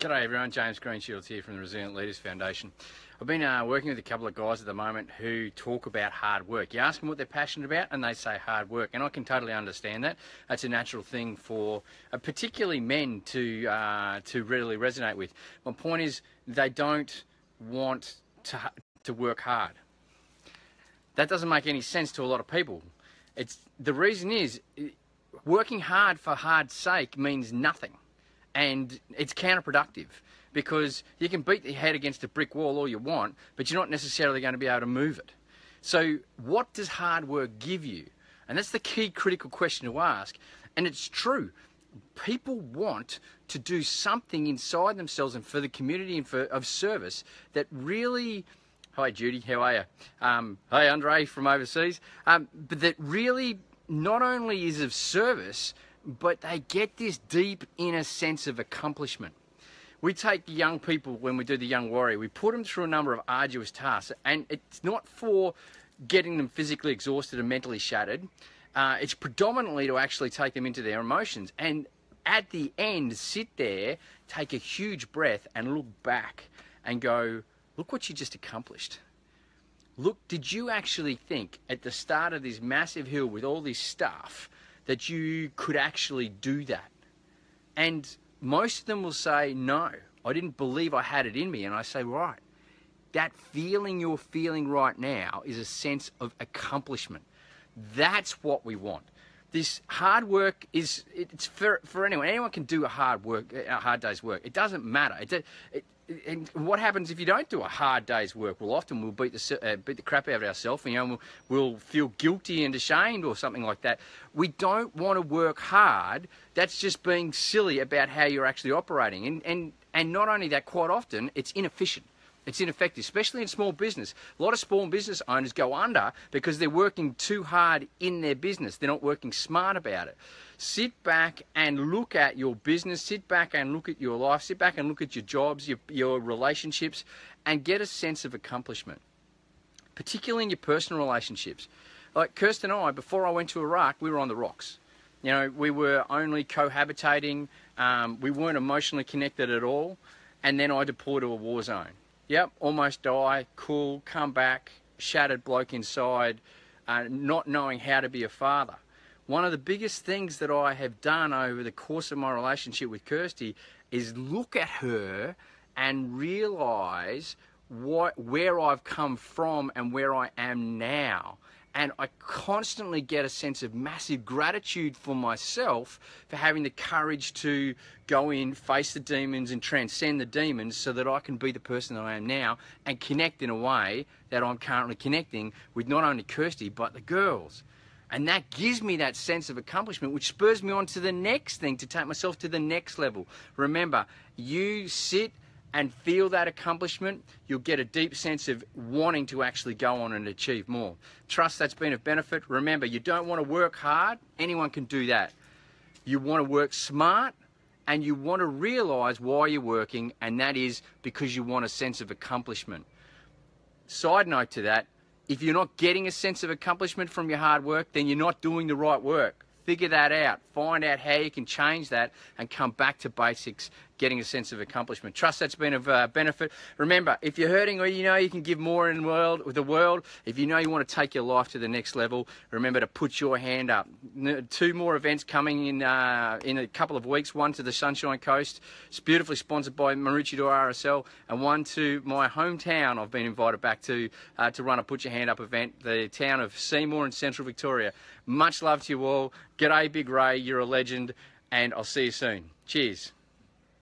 G'day everyone, James Greenshields here from the Resilient Leaders Foundation. I've been uh, working with a couple of guys at the moment who talk about hard work. You ask them what they're passionate about and they say hard work, and I can totally understand that. That's a natural thing for uh, particularly men to, uh, to really resonate with. My point is they don't want to, to work hard. That doesn't make any sense to a lot of people. It's, the reason is working hard for hard's sake means nothing and it's counterproductive because you can beat your head against a brick wall all you want, but you're not necessarily going to be able to move it. So, what does hard work give you? And that's the key critical question to ask. And it's true. People want to do something inside themselves and for the community and for of service that really. Hi Judy, how are you? Um, hey Andre from overseas. Um, but that really not only is of service, but they get this deep inner sense of accomplishment. We take young people when we do the Young Warrior, we put them through a number of arduous tasks, and it's not for getting them physically exhausted and mentally shattered. Uh, it's predominantly to actually take them into their emotions. And at the end, sit there, take a huge breath, and look back and go, look what you just accomplished. Look, did you actually think at the start of this massive hill with all this stuff that you could actually do that. And most of them will say, no, I didn't believe I had it in me. And I say, right, that feeling you're feeling right now is a sense of accomplishment. That's what we want. This hard work is, it's for, for anyone. Anyone can do a hard work, a hard day's work. It doesn't matter. It, it, and what happens if you don't do a hard day's work? Well, often we'll beat the uh, beat the crap out of ourselves, and you know, we'll, we'll feel guilty and ashamed or something like that. We don't want to work hard. That's just being silly about how you're actually operating, and and and not only that, quite often it's inefficient. It's ineffective, especially in small business. A lot of small business owners go under because they're working too hard in their business. They're not working smart about it. Sit back and look at your business, sit back and look at your life, sit back and look at your jobs, your, your relationships, and get a sense of accomplishment, particularly in your personal relationships. Like Kirsten and I, before I went to Iraq, we were on the rocks. You know, we were only cohabitating, um, we weren't emotionally connected at all, and then I deployed to a war zone Yep, almost die, cool, come back, shattered bloke inside, uh, not knowing how to be a father. One of the biggest things that I have done over the course of my relationship with Kirsty is look at her and realize what where I've come from and where I am now and I constantly get a sense of massive gratitude for myself for having the courage to go in, face the demons, and transcend the demons so that I can be the person that I am now and connect in a way that I'm currently connecting with not only Kirsty but the girls. And that gives me that sense of accomplishment, which spurs me on to the next thing to take myself to the next level. Remember, you sit and feel that accomplishment, you'll get a deep sense of wanting to actually go on and achieve more. Trust that's been of benefit. Remember, you don't want to work hard, anyone can do that. You want to work smart and you want to realize why you're working, and that is because you want a sense of accomplishment. Side note to that, if you're not getting a sense of accomplishment from your hard work, then you're not doing the right work. Figure that out. Find out how you can change that and come back to basics, getting a sense of accomplishment. Trust that's been of uh, benefit. Remember, if you're hurting or you know you can give more in world, with the world, if you know you want to take your life to the next level, remember to put your hand up. Two more events coming in uh, in a couple of weeks. One to the Sunshine Coast. It's beautifully sponsored by Maroochydore RSL, and one to my hometown. I've been invited back to uh, to run a Put Your Hand Up event, the town of Seymour in Central Victoria. Much love to you all. G'day, Big Ray. You're a legend, and I'll see you soon. Cheers.